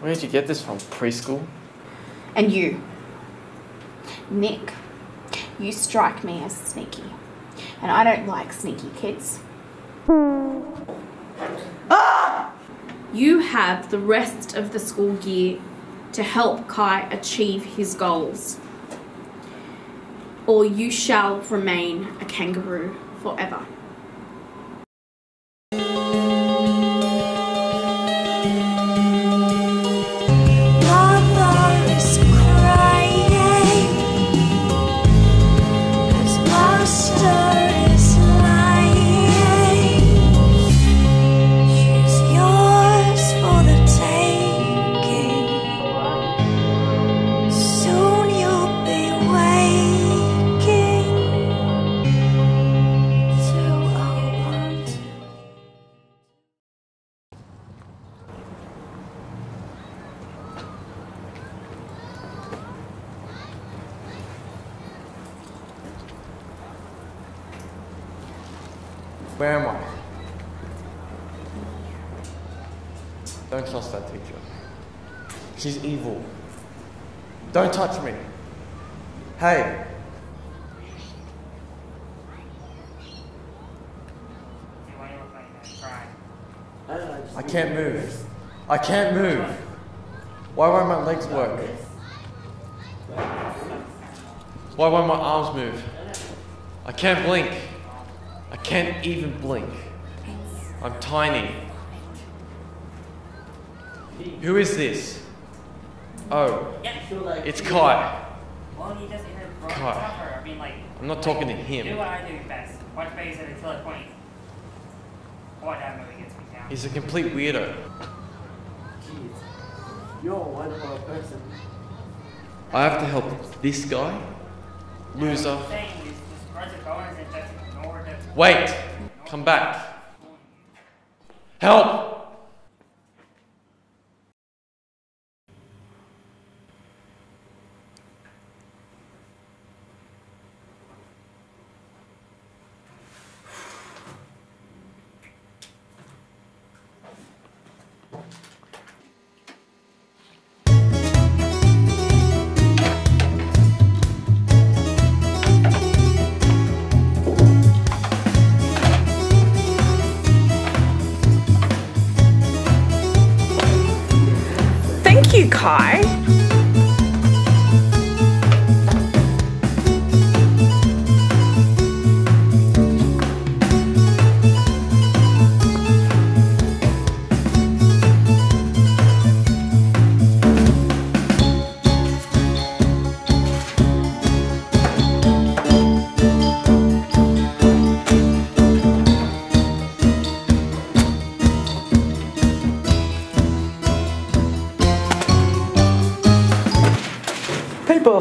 Where did you get this from? Preschool? And you, Nick, you strike me as sneaky. And I don't like sneaky kids. Ah! You have the rest of the school year to help Kai achieve his goals. Or you shall remain a kangaroo forever. Where am I? Don't trust that teacher. She's evil. Don't touch me. Hey. I can't move. I can't move. Why won't my legs work? Why won't my arms move? I can't blink. I can't even blink. I'm tiny. Who is this? Oh, it's Kai. Well, he doesn't even rock God. tougher. I mean, like, I'm not talking to him. best. He's a complete weirdo. You're one more person. I have to help this guy? Loser. I'm saying is just runs it going and just ignore the. Wait! Come back. Help!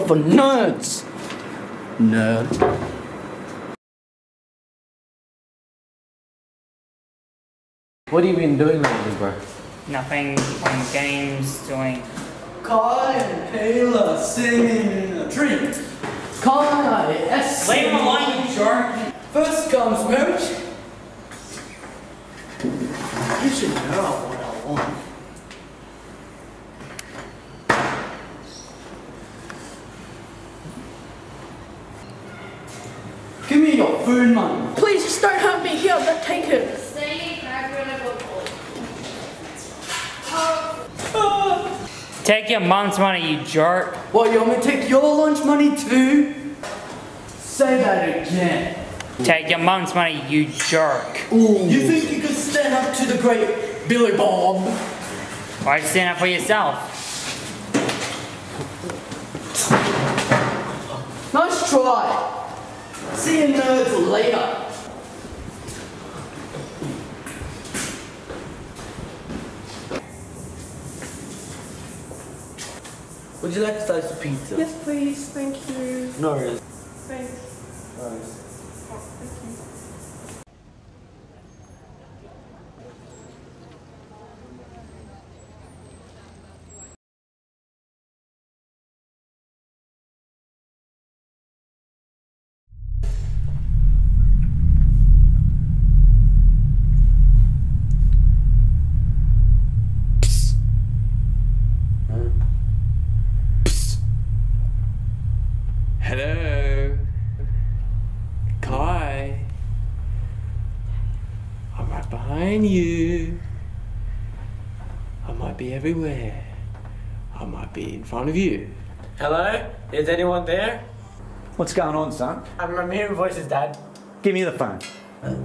For nerds. Nerd. What have you been doing lately, bro? Nothing, playing games, doing. Kai and Kayla singing in a tree. Kai, S. Leave him alone, you jerk! First comes marriage. You should know what I want. Give me your food money. Please just don't hurt me here, but take it. Take your mom's money, you jerk! What, you want me to take your lunch money too? Say that again. Take your mom's money, you jerk! You think you could stand up to the great Billy Bob? Why stand up for yourself? Nice try. See you nerds later. Would you like a slice of pizza? Yes, please. Thank you. No worries. Thanks. Worries. Oh, thank you. Everywhere. I might be in front of you. Hello? Is anyone there? What's going on, son? I'm, I'm hearing voices, Dad. Give me the phone. Uh,